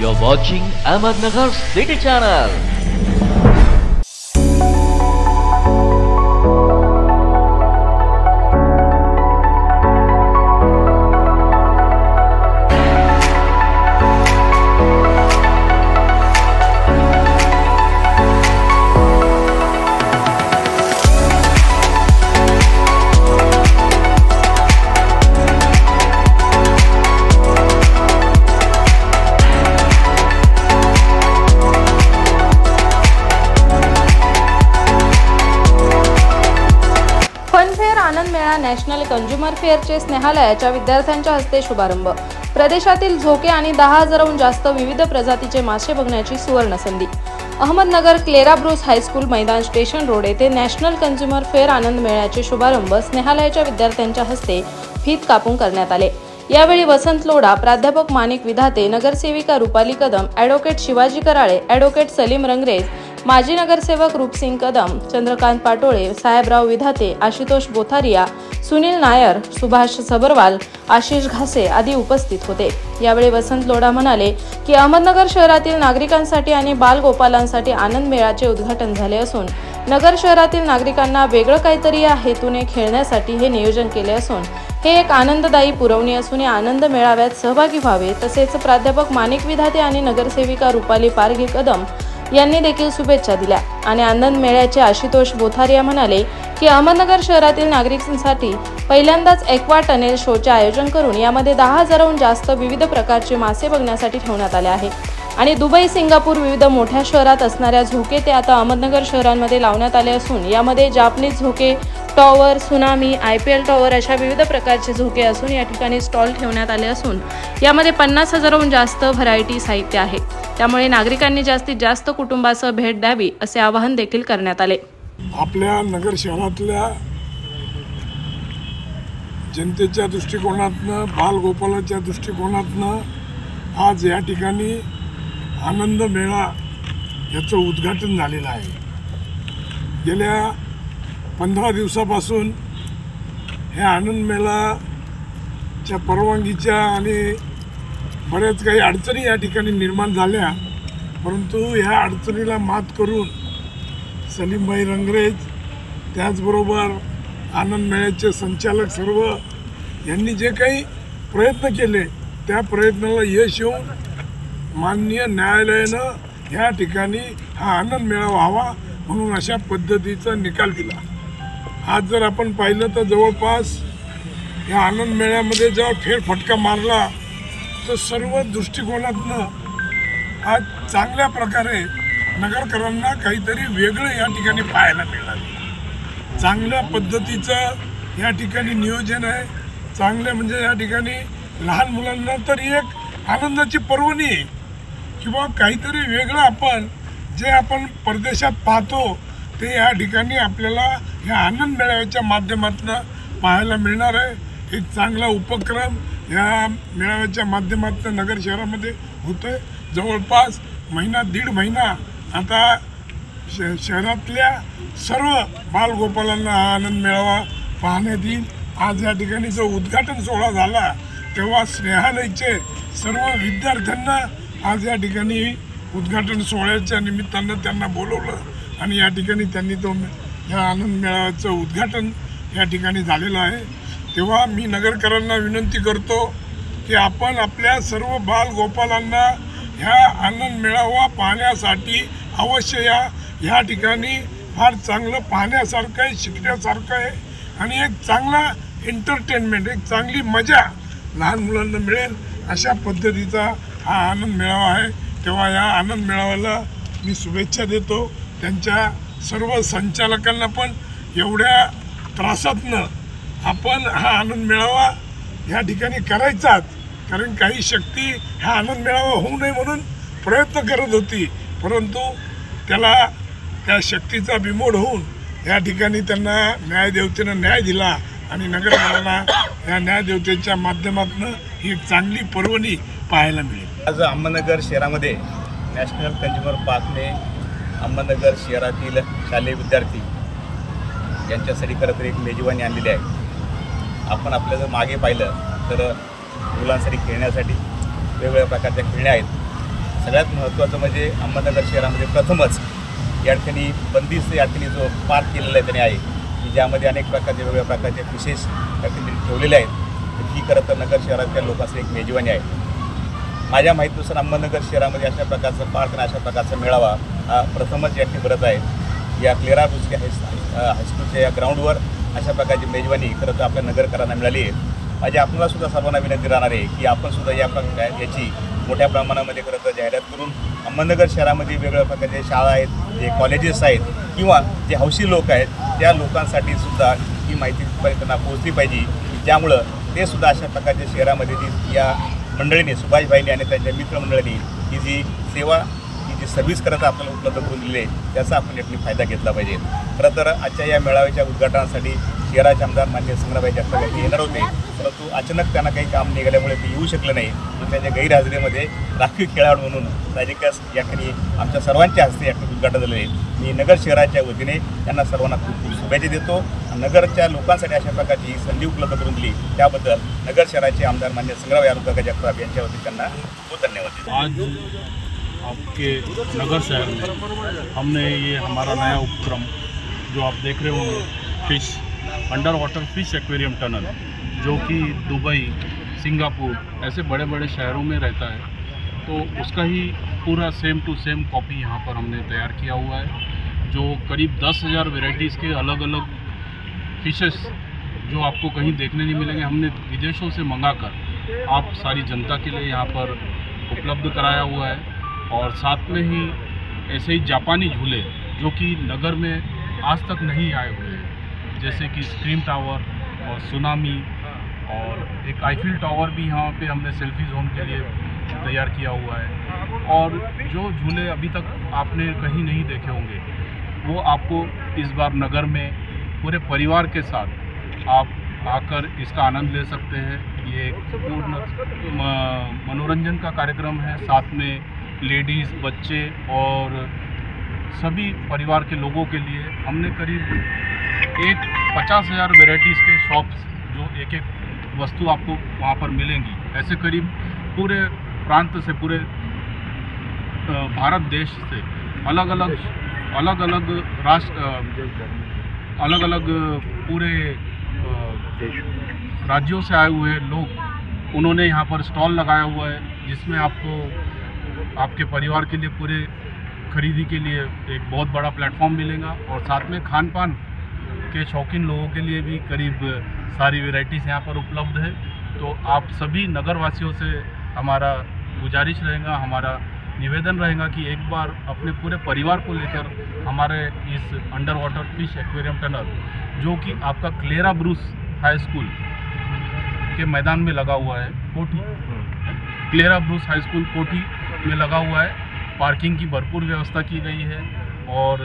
You're watching Ahmednagar City Channel. National consumer फेअरचे स्नेहालयाच्या विद्यार्थ्यांच्या हस्ते शुभारंभ. प्रदेशातील झोके आणि दहा हजाराहून जास्त विविध प्रजातीचे मासे बघण्याची सुवर्ण संधी. Ahmednagar Clara Bruce high school मैदान स्टेशन रोड येथे नॅशनल कंझ्युमर फेअर आनंद मेळ्याचे शुभारंभ स्नेहालयाच्या विद्यार्थ्यांच्या हस्ते फीत कापून करण्यात आले. यावेळी वसंत लोढा प्राध्यापक माणिक विधाते नगरसेविका रुपाली कदम ॲडव्होकेट शिवाजी कराळे ॲडव्होकेट सलीम रंगरेज माजी नगरसेवक रूपसिंग कदम चंद्रकांत पाटोळे साहेबराव विधाते आशुतोष बोथारिया सुनील नायर सुभाष सबरवाल आशिष घासे आदी उपस्थित होते. यावेळी वसंत लोढा म्हणाले की अहमदनगर शहरातील नागरिकांसाठी आणि बालगोपालांसाठी आनंद मेळाचे उद्घाटन झाले असून नगर शहरातील नागरिकांना वेगळं काहीतरी या हेतूने खेळण्यासाठी हे नियोजन केले असून हे एक आनंददायी पुरवणी असून या आनंद मेळाव्यात सहभागी व्हावे तसेच प्राध्यापक माणिक विधाते आणि नगरसेविका रुपाली पारघे कदम यांनी देखील शुभेच्छा दिल्या. आणि आनंद मेळ्याचे आशुतोष बोथारिया म्हणाले की अहमदनगर शहरातील नागरिकांसाठी पहिल्यांदाच एक्वा टनेल शोचे आयोजन करून यामध्ये दहा हजाराहून जास्त विविध प्रकारचे मासे बघण्यासाठी ठेवण्यात आले आहे. आणि दुबई सिंगापूर विविध मोठ्या शहरात असणाऱ्या झोके ते आता अहमदनगर शहरांमध्ये लावण्यात आले असून यामध्ये जापनीज झोके tower tsunami I P L tower अशा विविध प्रकारचे झोके असून या ठिकाणी स्टॉल ठेवण्यात आले असून यामध्ये पन्नास हजाराहून जास्त व्हरायटी साहित्य आहे. त्यामुळे नागरिकांनी जास्तीत जास्त कुटुंबासह भेट द्यावी असे आवाहन देखील करण्यात आले. आपल्या नगर शहरातल्या जनतेच्या दृष्टिकोनातनं बालगोपालाच्या दृष्टिकोनातनं आज या ठिकाणी आनंद मेळा याचं उद्घाटन झालेलं आहे. गेल्या पंधरा दिवसापासून ह्या आनंद मेळाच्या परवानगीच्या आणि बऱ्याच काही अडचणी या ठिकाणी निर्माण झाल्या. परंतु ह्या अडचणीला मात करून सलीमभाई रंगरेज त्याचबरोबर आनंद मेळ्याचे संचालक सर्व यांनी जे काही प्रयत्न केले त्या प्रयत्नाला यश येऊन माननीय न्यायालयानं ह्या ठिकाणी हा आनंद मेळा व्हावा म्हणून अशा पद्धतीचा निकाल दिला. आज जर आपण पाहिलं तर जवळपास या आनंद मेळ्यामध्ये जेव्हा फेरफटका मारला तर सर्व दृष्टिकोनातनं आज चांगल्या प्रकारे नगरकरांना काहीतरी वेगळं या ठिकाणी पाहायला मिळालं. चांगल्या पद्धतीचं या ठिकाणी नियोजन आहे. चांगलं म्हणजे या ठिकाणी लहान मुलांना तर एक आनंदाची पर्वणी आहे. किंवा काहीतरी वेगळं आपण जे आपण परदेशात पाहतो ते या ठिकाणी आपल्याला ह्या आनंद मेळाव्याच्या माध्यमातून पाहायला मिळणार आहे. एक चांगला उपक्रम ह्या मेळाव्याच्या माध्यमातून नगर शहरामध्ये होतोय. जवळपास महिना दीड महिना आता श शहरातल्या सर्व बालगोपालांना हा आनंद मेळावा पाहण्यात येईल. आज या ठिकाणी जो उद्घाटन सोहळा झाला तेव्हा स्नेहालयचे सर्व विद्यार्थ्यांना आज या ठिकाणी उद्घाटन सोहळ्याच्या निमित्तानं त्यांना बोलवलं. आणि या ठिकाणी त्यांनी तो ह्या आनंद मेळाव्याचं उद्घाटन या ठिकाणी झालेलं आहे. तेव्हा मी नगरकरांना विनंती करतो की आपण आपल्या सर्व बालगोपालांना ह्या आनंद मेळावा पाहण्यासाठी अवश्य या. ह्या ठिकाणी फार चांगलं पाहण्यासारखं आहे शिकण्यासारखं आहे आणि एक चांगला एंटरटेनमेंट एक चांगली मजा लहान मुलांना मिळेल अशा पद्धतीचा हा आनंद मेळावा आहे. तेव्हा या आनंद मेळाव्याला मी शुभेच्छा देतो. त्यांच्या सर्व संचालकांना पण एवढ्या त्रासातनं आपण हा आनंद मेळावा ह्या ठिकाणी करायचाच. कारण काही शक्ती हा आनंद मेळावा होऊ नये म्हणून प्रयत्न करत होती. परंतु त्याला त्या शक्तीचा बिमोड होऊन या ठिकाणी त्यांना न्यायदेवतेनं न्याय दिला आणि नगरपालांना या न्यायदेवतेच्या माध्यमातून ही चांगली पर्वणी पाहायला मिळेल. आज अहमदनगर शहरामध्ये नॅशनल कंझ्युमर पार्कने अहमदनगर शहरातील शालेय विद्यार्थी यांच्यासाठी खरं तर एक मेजवानी आणलेली आहे. आपण आपल्या जर मागे पाहिलं तर मुलांसाठी खेळण्यासाठी वेगवेगळ्या प्रकारच्या खेळण्या आहेत. सगळ्यात महत्त्वाचं म्हणजे अहमदनगर शहरामध्ये प्रथमच या ठिकाणी बंदिस्त या ठिकाणी जो पार्क केलेला आहे त्याने आहे की ज्यामध्ये अनेक प्रकारचे वेगवेगळ्या प्रकारचे विशेष या ठिकाणी ठेवलेले आहेत. ही खरं तर नगर शहरातल्या लोकांसाठी एक मेजवानी आहे. माझ्या माहितीनुसार अहमदनगर शहरामध्ये अशा प्रकारचं पार्क आणि अशा प्रकारचा मेळावा हा प्रथमच या ठिकाणी भरत आहे. या क्लेरा बुस्के हाय हायस्कूलच्या या ग्राउंडवर अशा प्रकारची मेजवानी खरं तर आपल्या नगरकरांना मिळाली आहे. माझी आपल्याला सुद्धा सर्वांना विनंती राहणार आहे की आपण सुद्धा या प्रकार याची मोठ्या प्रमाणामध्ये खरं तर जाहिरात करून अहमदनगर शहरामध्ये वेगवेगळ्या प्रकारचे शाळा आहेत जे कॉलेजेस आहेत किंवा जे हौशी लोक आहेत त्या लोकांसाठी सुद्धा ही माहिती त्यांना पोहोचली पाहिजे. ज्यामुळं ते सुद्धा अशा प्रकारच्या शहरामध्ये जी या मंडळीने सुभाषभाईंनी आणि त्यांच्या मित्रमंडळींनी ही जी सेवा जी सर्व्हिस करत आपल्याला उपलब्ध करून दिली आहे त्याचा आपण यातनी फायदा घेतला पाहिजे. खरं तर आजच्या या मेळाव्याच्या उद्घाटनासाठी शहराचे आमदार मान्य संग्राबाई जगताप यांनी येणार होते. परंतु अचानक त्यांना काही काम निघाल्यामुळे ते येऊ शकले नाही. पण त्यांच्या गैरहजेरीमध्ये राखीव खेळाडू म्हणून राजिकास या ठिकाणी आमच्या सर्वांच्या हस्ते या ठिकाणी उद्घाटन झालेले आहे. मी नगर शहराच्या वतीने त्यांना सर्वांना खूप खूप शुभेच्छा देतो. नगरच्या लोकांसाठी अशा प्रकारची ही संधी उपलब्ध करून दिली. त्याबद्दल नगर शहराचे आमदार मान्य संग्राबाई आरोग्य जगताप यांच्या वतीने त्यांना खूप धन्यवाद देतो. आपके नगर शहर में हमने ये हमारा नया उपक्रम, जो आप देख रहे होंगे, fish under water fish aquarium tunnel जो कि दुबई, सिंगापुर, ऐसे बड़े बड़े शहरों में रहता है। तो उसका ही पूरा सेम टू सेम कॉपी यहाँ पर हमने तैयार किया हुआ है, जो करीब दस हज़ार वेराइटीज़ के अलग अलग फिशेस जो आपको कहीं देखने नहीं मिलेंगे। हमने विदेशों से मंगा कर आप सारी जनता के लिए यहाँ पर उपलब्ध कराया हुआ है। और साथ में ही ऐसे ही जापानी झूले जो कि नगर में आज तक नहीं आए हुए हैं। जैसे कि स्क्रीम टावर और सुनामी और एक आईफिल टावर भी यहाँ पे हमने सेल्फी जोन के लिए तैयार किया हुआ है। और जो झूले अभी तक आपने कहीं नहीं देखे होंगे, वो आपको इस बार नगर में पूरे परिवार के साथ आप आकर इसका आनंद ले सकते हैं। ये पूर्ण मनोरंजन का कार्यक्रम है। साथ में लेडीज़, बच्चे और सभी परिवार के लोगों के लिए हमने करीब एक पचास हज़ार वेराइटीज़ के शॉप्स जो एक एक वस्तु आपको वहाँ पर मिलेंगी। ऐसे करीब पूरे प्रांत से, पूरे भारत देश से अलग अलग अलग अलग राष्ट्र अलग अलग पूरे राज्यों से आए हुए लोग, उन्होंने यहाँ पर स्टॉल लगाया हुआ है, जिसमें आपको आपके परिवार के लिए, पूरे खरीदी के लिए एक बहुत बड़ा प्लेटफॉर्म मिलेगा। और साथ में खान पान के शौकीन लोगों के लिए भी करीब सारी वेराइटीज़ यहाँ पर उपलब्ध है। तो आप सभी नगरवासियों से हमारा गुजारिश रहेगा, हमारा निवेदन रहेगा कि एक बार अपने पूरे परिवार को लेकर हमारे इस under water fish aquarium tunnel जो कि आपका क्लेरा ब्रूस हाई स्कूल के मैदान में लगा हुआ है क्लेरा ब्रूस हाई स्कूल कोठी में लगा हुआ है। पार्किंग की भरपूर व्यवस्था की गई है और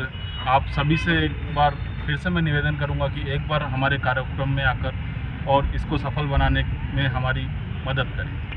आप सभी से एक बार फिर से मैं निवेदन करूँगा कि एक बार हमारे कार्यक्रम में आकर और इसको सफल बनाने में हमारी मदद करें।